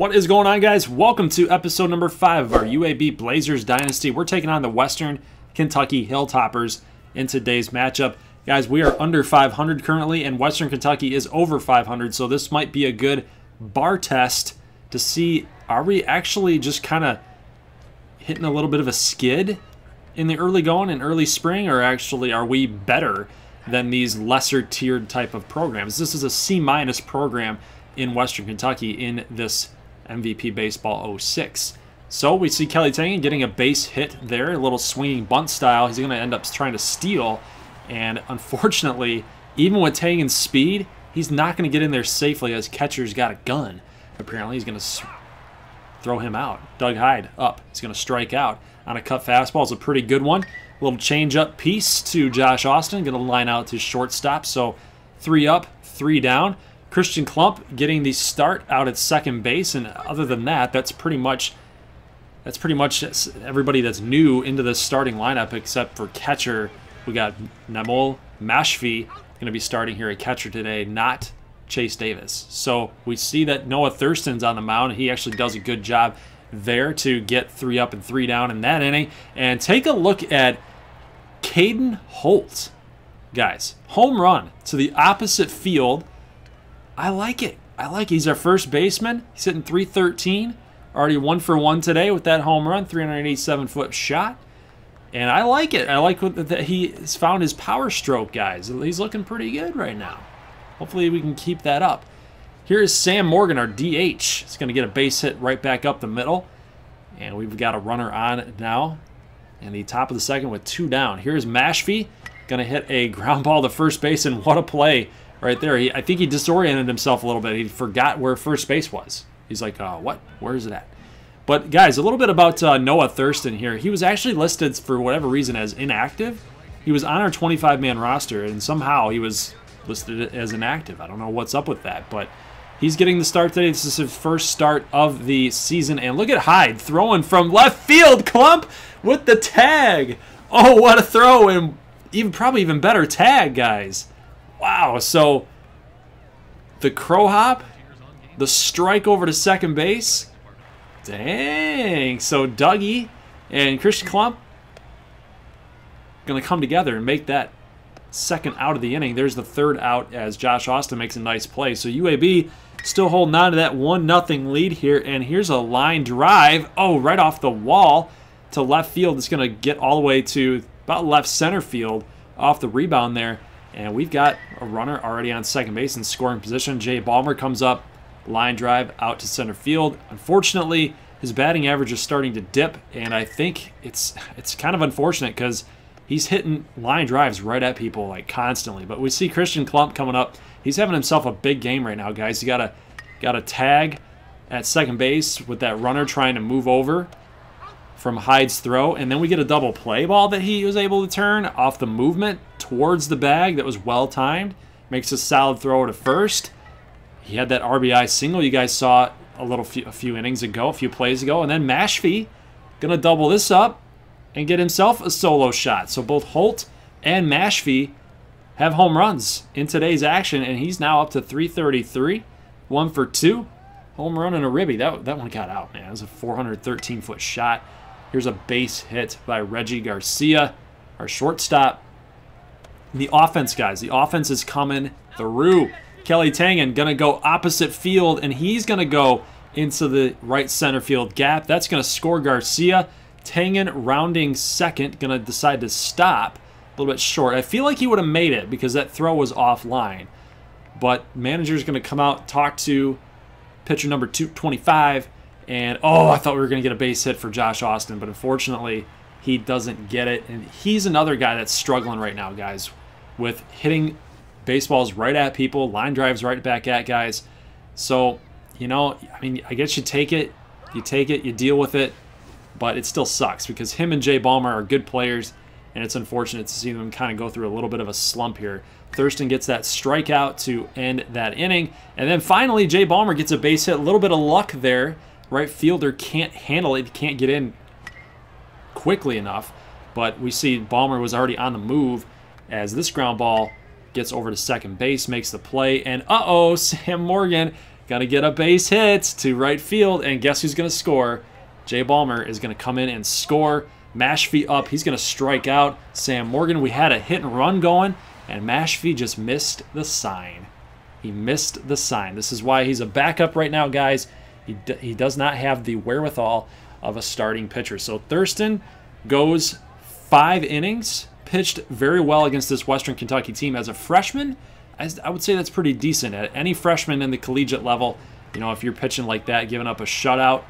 What is going on, guys? Welcome to episode number five of our UAB Blazers Dynasty. We're taking on the Western Kentucky Hilltoppers in today's matchup. Guys, we are under 500 currently, and Western Kentucky is over 500, so this might be a good bar test to see are we actually just kind of hitting a little bit of a skid in the early going in early spring, or actually are we better than these lesser tiered type of programs? This is a C minus program in Western Kentucky in this MVP Baseball 06. So we see Kelly Tangen getting a base hit there, a little swinging bunt style. He's going to end up trying to steal. And unfortunately, even with Tangen's speed, he's not going to get in there safely as catcher's got a gun. Apparently, he's going to throw him out. Doug Hyde up. He's going to strike out on a cut fastball. It's a pretty good one. A little change up piece to Josh Austin. Going to line out to shortstop. So three up, three down. Christian Klump getting the start out at second base, and other than that, that's pretty much that's pretty much everybody that's new into the starting lineup except for catcher. We got Namol Mashfi going to be starting here at catcher today, not Chase Davis. So we see that Noah Thurston's on the mound. He actually does a good job there to get three up and three down in that inning. And take a look at Caden Holt. Guys, home run to the opposite field I like it. I like it. He's our first baseman. He's hitting 313. Already one for one today with that home run, 387 foot shot. And I like it. I like that he has found his power stroke, guys. He's looking pretty good right now. Hopefully we can keep that up. Here is Sam Morgan, our DH. He's going to get a base hit right back up the middle. And we've got a runner on now. And the top of the second with two down. Here's Mashfi. Going to hit a ground ball to first base, and what a play right there. He, I think he disoriented himself a little bit. He forgot where first base was. He's like, uh, what? Where is it at? But guys, a little bit about uh, Noah Thurston here. He was actually listed for whatever reason as inactive. He was on our 25-man roster, and somehow he was listed as inactive. I don't know what's up with that, but he's getting the start today. This is his first start of the season, and look at Hyde throwing from left field. Klump with the tag. Oh, what a throw, and even probably even better tag, guys. Wow, so the crow hop, the strike over to second base. Dang. So Dougie and Christian Klump going to come together and make that second out of the inning. There's the third out as Josh Austin makes a nice play. So UAB still holding on to that 1 nothing lead here. And here's a line drive. Oh, right off the wall to left field. It's going to get all the way to about left center field off the rebound there. And we've got a runner already on second base in scoring position. Jay Balmer comes up, line drive out to center field. Unfortunately, his batting average is starting to dip, and I think it's it's kind of unfortunate because he's hitting line drives right at people like constantly. But we see Christian Klump coming up. He's having himself a big game right now, guys. He got a got a tag at second base with that runner trying to move over from Hyde's throw, and then we get a double play ball that he was able to turn off the movement towards the bag that was well timed. Makes a solid throw to first. He had that RBI single you guys saw a little few, a few innings ago, a few plays ago, and then Mashfi gonna double this up and get himself a solo shot. So both Holt and Mashfi have home runs in today's action, and he's now up to 333, one for two. Home run and a ribby. That, that one got out, man. It was a 413 foot shot. Here's a base hit by Reggie Garcia, our shortstop. The offense, guys, the offense is coming through. Kelly Tangen going to go opposite field, and he's going to go into the right center field gap. That's going to score Garcia. Tangen rounding second, going to decide to stop a little bit short. I feel like he would have made it because that throw was offline. But manager's going to come out, talk to pitcher number 225, and oh, I thought we were going to get a base hit for Josh Austin, but unfortunately, he doesn't get it. And he's another guy that's struggling right now, guys, with hitting baseballs right at people, line drives right back at guys. So, you know, I mean, I guess you take it, you take it, you deal with it, but it still sucks because him and Jay Balmer are good players, and it's unfortunate to see them kind of go through a little bit of a slump here. Thurston gets that strikeout to end that inning. And then finally, Jay Balmer gets a base hit. A little bit of luck there right fielder can't handle it, can't get in quickly enough. But we see Balmer was already on the move as this ground ball gets over to second base, makes the play, and uh-oh, Sam Morgan Gonna get a base hit to right field, and guess who's gonna score? Jay Balmer is gonna come in and score. Mashfi up, he's gonna strike out. Sam Morgan, we had a hit and run going, and Mashfi just missed the sign. He missed the sign. This is why he's a backup right now, guys. He, he does not have the wherewithal of a starting pitcher. So Thurston goes five innings, pitched very well against this Western Kentucky team as a freshman. I would say that's pretty decent. At any freshman in the collegiate level, you know, if you're pitching like that, giving up a shutout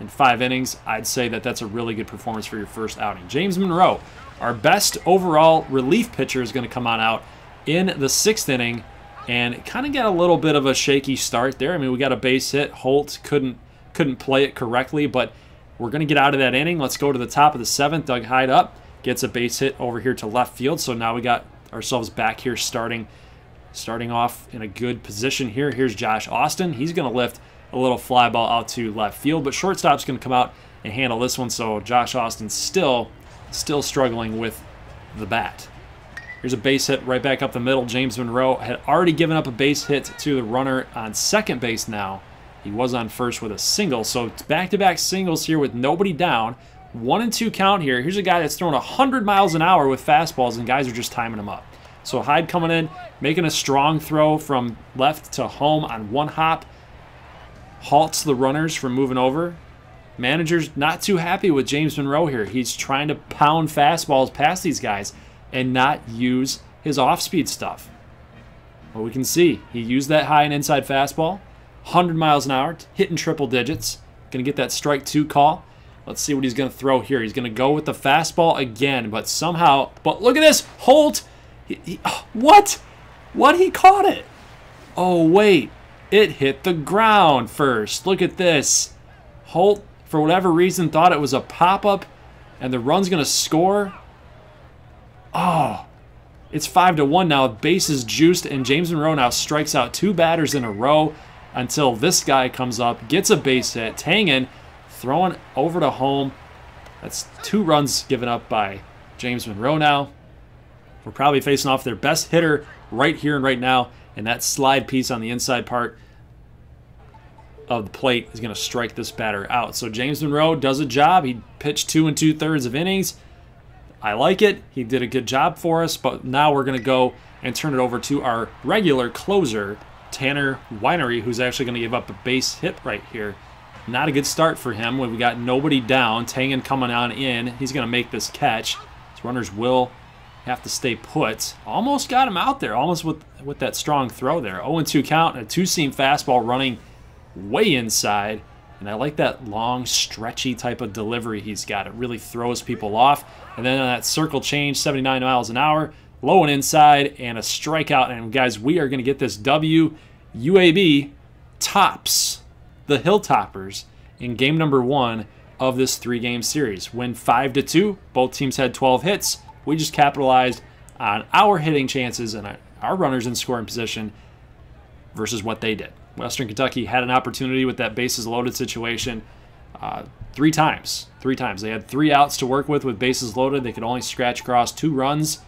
in five innings, I'd say that that's a really good performance for your first outing. James Monroe, our best overall relief pitcher, is going to come on out in the sixth inning and kind of get a little bit of a shaky start there. I mean, we got a base hit. Holt couldn't couldn't play it correctly, but we're going to get out of that inning. Let's go to the top of the seventh. Doug Hyde up, gets a base hit over here to left field. So now we got ourselves back here starting starting off in a good position here. Here's Josh Austin. He's going to lift a little fly ball out to left field, but shortstop's going to come out and handle this one. So Josh Austin still still struggling with the bat. Here's a base hit right back up the middle. James Monroe had already given up a base hit to the runner on second base now. He was on first with a single. So back-to-back -back singles here with nobody down. One and two count here. Here's a guy that's throwing 100 miles an hour with fastballs, and guys are just timing him up. So Hyde coming in, making a strong throw from left to home on one hop. Halts the runners from moving over. Manager's not too happy with James Monroe here. He's trying to pound fastballs past these guys and not use his off-speed stuff. Well, we can see he used that high and inside fastball, 100 miles an hour, hitting triple digits. Going to get that strike two call. Let's see what he's going to throw here. He's going to go with the fastball again, but somehow, but look at this, Holt. He, he, oh, what? What? He caught it. Oh, wait. It hit the ground first. Look at this. Holt, for whatever reason, thought it was a pop-up and the run's going to score. Oh, it's 5 to 1 now. Base is juiced, and James Monroe now strikes out two batters in a row until this guy comes up, gets a base hit. Tangen throwing over to home. That's two runs given up by James Monroe now. We're probably facing off their best hitter right here and right now, and that slide piece on the inside part of the plate is going to strike this batter out. So James Monroe does a job. He pitched two and two thirds of innings. I like it. He did a good job for us, but now we're going to go and turn it over to our regular closer, Tanner Winery, who's actually going to give up a base hit right here. Not a good start for him when we got nobody down. Tangen coming on in. He's going to make this catch. His runners will have to stay put. Almost got him out there, almost with, with that strong throw there. 0-2 count, a two-seam fastball running way inside. And I like that long, stretchy type of delivery he's got. It really throws people off. And then on that circle change, 79 miles an hour, low and inside, and a strikeout. And guys, we are going to get this W. UAB tops the Hilltoppers in game number one of this three-game series. Win 5 to two. Both teams had 12 hits. We just capitalized on our hitting chances and our runners in scoring position versus what they did. Western Kentucky had an opportunity with that bases loaded situation uh, three times. Three times. They had three outs to work with with bases loaded. They could only scratch across two runs.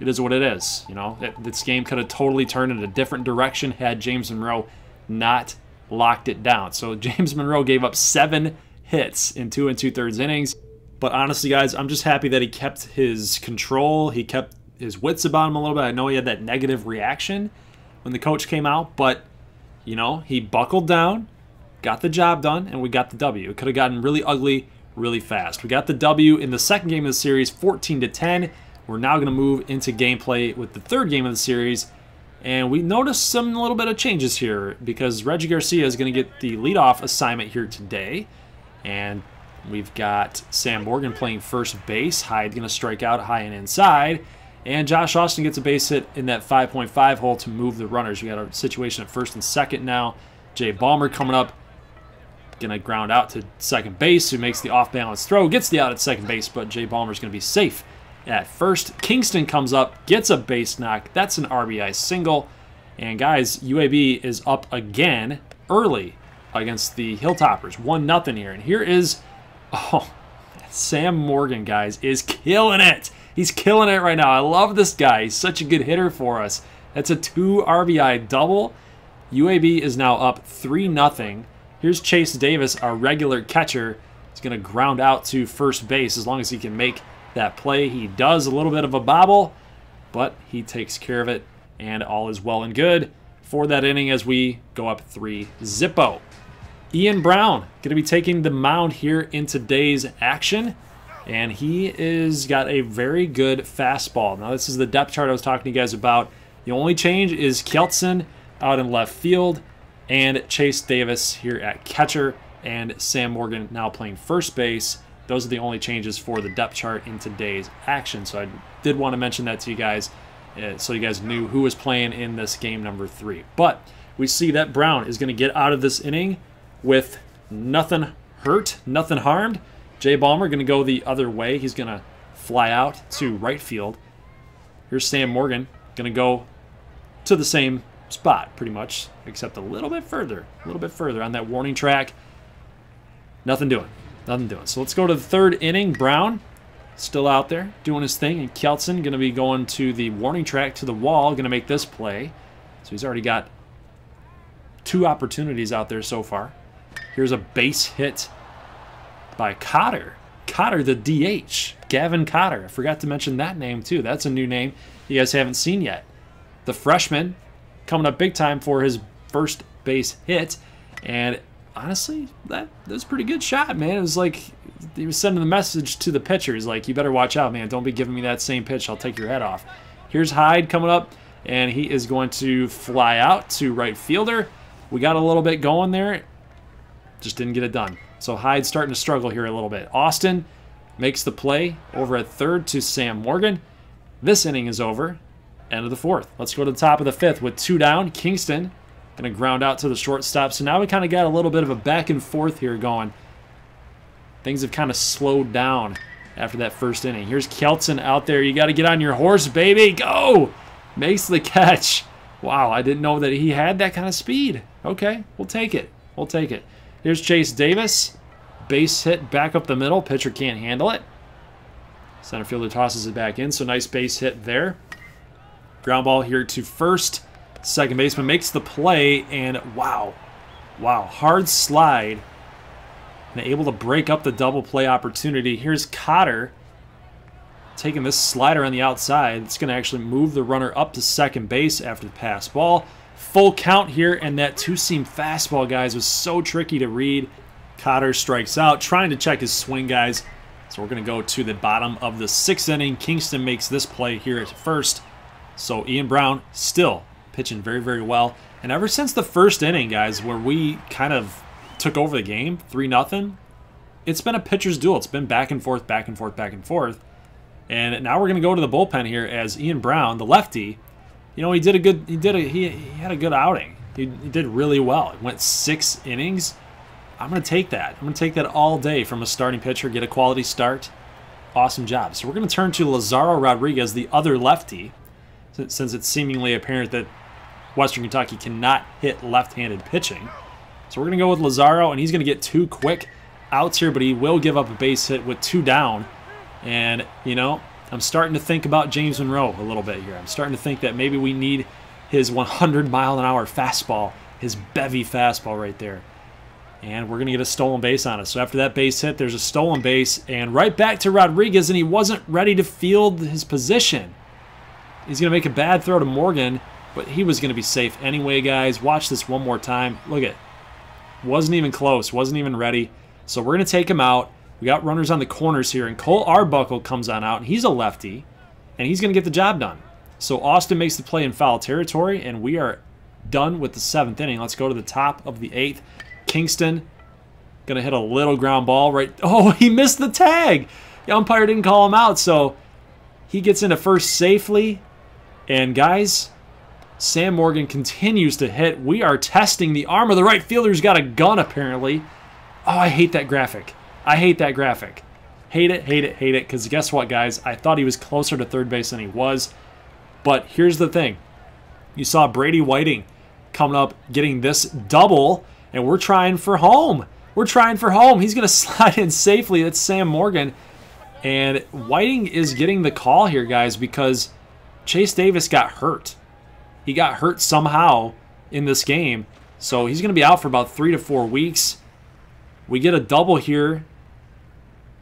It is what it is. You know, it, this game could have totally turned in a different direction had James Monroe not locked it down. So James Monroe gave up seven hits in two and two thirds innings. But honestly, guys, I'm just happy that he kept his control. He kept his wits about him a little bit. I know he had that negative reaction when the coach came out, but you know, he buckled down, got the job done, and we got the W. It could have gotten really ugly really fast. We got the W in the second game of the series, 14 to 10. We're now going to move into gameplay with the third game of the series. And we noticed some little bit of changes here because Reggie Garcia is going to get the leadoff assignment here today. And we've got Sam Morgan playing first base. Hyde going to strike out high and inside. And Josh Austin gets a base hit in that 5.5 hole to move the runners. We got a situation at first and second now. Jay Balmer coming up. Gonna ground out to second base, who makes the off-balance throw, gets the out at second base, but Jay Balmer's gonna be safe at first. Kingston comes up, gets a base knock. That's an RBI single. And guys, UAB is up again early against the Hilltoppers. 1 nothing here. And here is, oh, Sam Morgan, guys, is killing it. He's killing it right now. I love this guy. He's such a good hitter for us. That's a two RBI double. UAB is now up 3 0. Here's Chase Davis, our regular catcher. He's going to ground out to first base as long as he can make that play. He does a little bit of a bobble, but he takes care of it, and all is well and good for that inning as we go up 3 zippo. Ian Brown going to be taking the mound here in today's action and he is got a very good fastball. Now this is the depth chart I was talking to you guys about. The only change is Kjeldsen out in left field and Chase Davis here at catcher and Sam Morgan now playing first base. Those are the only changes for the depth chart in today's action. So I did want to mention that to you guys uh, so you guys knew who was playing in this game number three. But we see that Brown is going to get out of this inning with nothing hurt, nothing harmed. Jay Balmer going to go the other way. He's going to fly out to right field. Here's Sam Morgan going to go to the same spot, pretty much, except a little bit further, a little bit further on that warning track. Nothing doing. Nothing doing. So let's go to the third inning. Brown still out there doing his thing. And Kjeldsen going to be going to the warning track to the wall, going to make this play. So he's already got two opportunities out there so far. Here's a base hit by Cotter. Cotter, the DH. Gavin Cotter. I forgot to mention that name, too. That's a new name you guys haven't seen yet. The freshman coming up big time for his first base hit. And honestly, that, that was pretty good shot, man. It was like he was sending the message to the pitchers, like, you better watch out, man. Don't be giving me that same pitch. I'll take your head off. Here's Hyde coming up, and he is going to fly out to right fielder. We got a little bit going there. Just didn't get it done. So Hyde's starting to struggle here a little bit. Austin makes the play over at third to Sam Morgan. This inning is over. End of the fourth. Let's go to the top of the fifth with two down. Kingston going to ground out to the shortstop. So now we kind of got a little bit of a back and forth here going. Things have kind of slowed down after that first inning. Here's Kjeldsen out there. You got to get on your horse, baby. Go! Makes the catch. Wow, I didn't know that he had that kind of speed. Okay, we'll take it. We'll take it. Here's Chase Davis. Base hit back up the middle. Pitcher can't handle it. Center fielder tosses it back in, so nice base hit there. Ground ball here to first. Second baseman makes the play, and wow. Wow, hard slide. And able to break up the double play opportunity. Here's Cotter taking this slider on the outside. It's going to actually move the runner up to second base after the pass ball full count here, and that two-seam fastball, guys, was so tricky to read. Cotter strikes out, trying to check his swing, guys. So we're going to go to the bottom of the sixth inning. Kingston makes this play here at first. So Ian Brown still pitching very, very well. And ever since the first inning, guys, where we kind of took over the game, 3 nothing, it's been a pitcher's duel. It's been back and forth, back and forth, back and forth. And now we're going to go to the bullpen here as Ian Brown, the lefty, you know, he did a good. He did a. He, he had a good outing. He, he did really well. He went six innings. I'm going to take that. I'm going to take that all day from a starting pitcher. Get a quality start. Awesome job. So we're going to turn to Lazaro Rodriguez, the other lefty, since it's seemingly apparent that Western Kentucky cannot hit left-handed pitching. So we're going to go with Lazaro, and he's going to get two quick outs here, but he will give up a base hit with two down. And, you know, I'm starting to think about James Monroe a little bit here. I'm starting to think that maybe we need his 100 mile an hour fastball, his bevy fastball right there. And we're going to get a stolen base on us. So after that base hit, there's a stolen base. And right back to Rodriguez, and he wasn't ready to field his position. He's going to make a bad throw to Morgan, but he was going to be safe anyway, guys. Watch this one more time. Look at Wasn't even close. Wasn't even ready. So we're going to take him out. We got runners on the corners here, and Cole Arbuckle comes on out, and he's a lefty, and he's going to get the job done. So Austin makes the play in foul territory, and we are done with the seventh inning. Let's go to the top of the eighth. Kingston going to hit a little ground ball right. Oh, he missed the tag. The umpire didn't call him out, so he gets into first safely. And guys, Sam Morgan continues to hit. We are testing the arm of the right fielder's got a gun apparently. Oh, I hate that graphic. I hate that graphic. Hate it, hate it, hate it, because guess what, guys? I thought he was closer to third base than he was. But here's the thing. You saw Brady Whiting coming up, getting this double, and we're trying for home. We're trying for home. He's going to slide in safely. That's Sam Morgan. And Whiting is getting the call here, guys, because Chase Davis got hurt. He got hurt somehow in this game. So he's going to be out for about three to four weeks. We get a double here,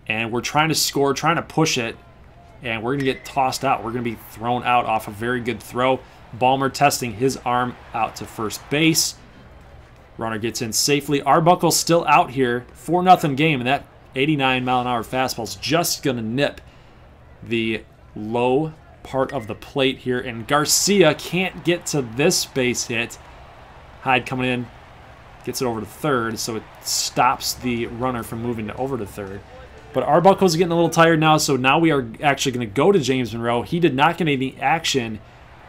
and we're trying to score, trying to push it, and we're going to get tossed out. We're going to be thrown out off a very good throw. Balmer testing his arm out to first base. Runner gets in safely. Arbuckle's still out here. 4 nothing game, and that 89 mile an hour fastball is just going to nip the low part of the plate here. And Garcia can't get to this base hit. Hyde coming in, gets it over to third, so it stops the runner from moving to over to third. But Arbuckle's getting a little tired now, so now we are actually going to go to James Monroe. He did not get any action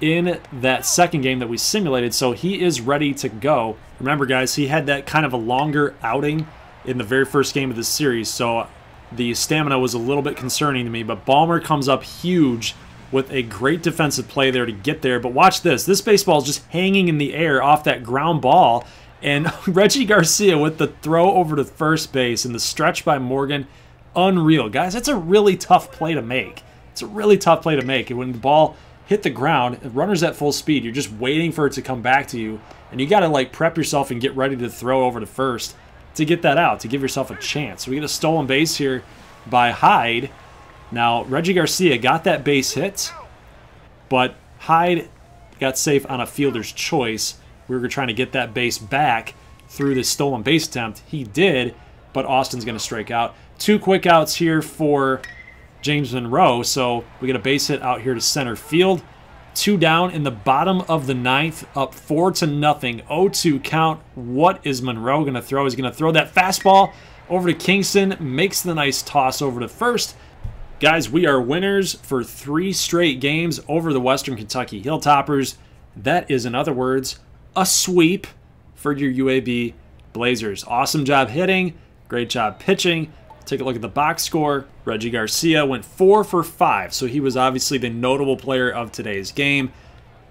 in that second game that we simulated, so he is ready to go. Remember, guys, he had that kind of a longer outing in the very first game of the series, so the stamina was a little bit concerning to me. But Balmer comes up huge with a great defensive play there to get there. But watch this. This baseball is just hanging in the air off that ground ball. And Reggie Garcia with the throw over to first base and the stretch by Morgan, unreal. Guys, that's a really tough play to make. It's a really tough play to make. And when the ball hit the ground, runner's at full speed, you're just waiting for it to come back to you. And you got to like prep yourself and get ready to throw over to first to get that out, to give yourself a chance. So we get a stolen base here by Hyde. Now, Reggie Garcia got that base hit, but Hyde got safe on a fielder's choice. We were trying to get that base back through the stolen base attempt. He did, but Austin's going to strike out. Two quick outs here for James Monroe. So we get a base hit out here to center field. Two down in the bottom of the ninth, up four to nothing. 0-2 count. What is Monroe going to throw? He's going to throw that fastball over to Kingston. Makes the nice toss over to first. Guys, we are winners for three straight games over the Western Kentucky Hilltoppers. That is, in other words, a sweep for your UAB Blazers. Awesome job hitting, great job pitching. Take a look at the box score. Reggie Garcia went four for five, so he was obviously the notable player of today's game.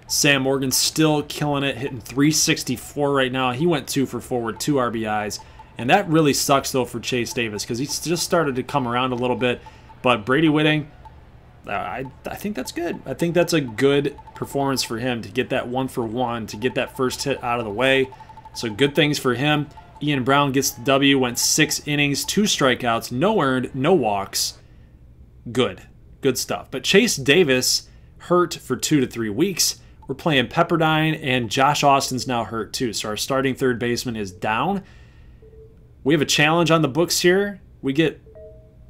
Sam Morgan still killing it, hitting 364 right now. He went two for four with two RBIs. And that really sucks, though, for Chase Davis because he's just started to come around a little bit. But Brady Whiting, uh, I, I think that's good. I think that's a good performance for him to get that one for one, to get that first hit out of the way. So good things for him. Ian Brown gets the W, went six innings, two strikeouts, no earned, no walks. Good. Good stuff. But Chase Davis hurt for two to three weeks. We're playing Pepperdine, and Josh Austin's now hurt too. So our starting third baseman is down. We have a challenge on the books here. We get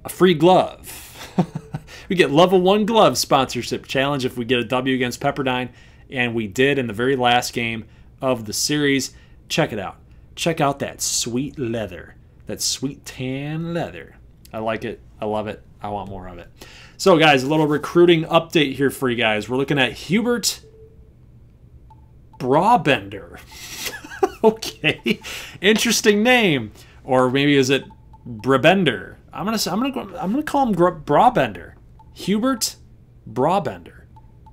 a free glove. we get level one glove sponsorship challenge if we get a W against Pepperdine, and we did in the very last game of the series. Check it out. Check out that sweet leather, that sweet tan leather. I like it. I love it. I want more of it. So, guys, a little recruiting update here for you guys. We're looking at Hubert Brabender. okay, interesting name, or maybe is it Brabender? I'm gonna I'm gonna I'm gonna call him Brabender. Hubert Brabender.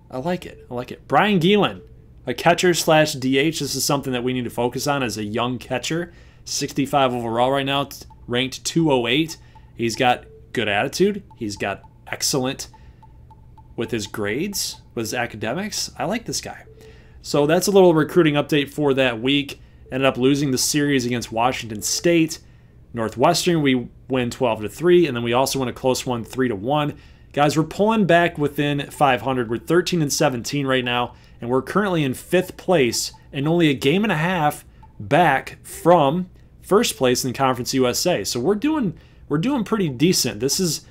I like it. I like it. Brian Geelan, a catcher slash DH. This is something that we need to focus on as a young catcher. 65 overall right now, ranked 208. He's got good attitude. He's got excellent with his grades, with his academics. I like this guy. So that's a little recruiting update for that week. Ended up losing the series against Washington State. Northwestern, we win 12 to 3, and then we also win a close one 3 to 1. Guys, we're pulling back within 500. We're 13 and 17 right now, and we're currently in fifth place and only a game and a half back from first place in Conference USA. So we're doing we're doing pretty decent. This is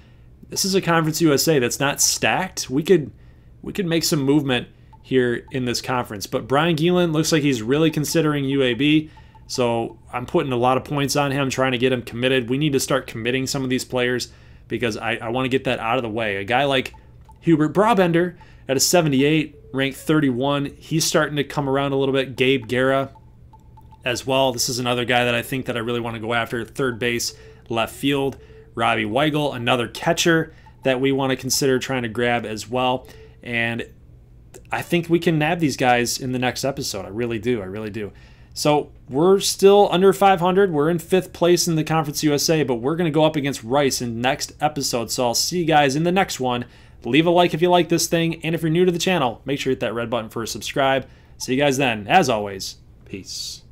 this is a Conference USA that's not stacked. We could we could make some movement here in this conference. But Brian Geelan looks like he's really considering UAB. So I'm putting a lot of points on him, trying to get him committed. We need to start committing some of these players because I, I want to get that out of the way. A guy like Hubert Brabender at a 78, ranked 31, he's starting to come around a little bit. Gabe Guerra as well. This is another guy that I think that I really want to go after. Third base, left field. Robbie Weigel, another catcher that we want to consider trying to grab as well. And I think we can nab these guys in the next episode. I really do. I really do. So we're still under 500. We're in fifth place in the Conference USA, but we're going to go up against Rice in next episode. So I'll see you guys in the next one. Leave a like if you like this thing, and if you're new to the channel, make sure you hit that red button for a subscribe. See you guys then. As always, Peace.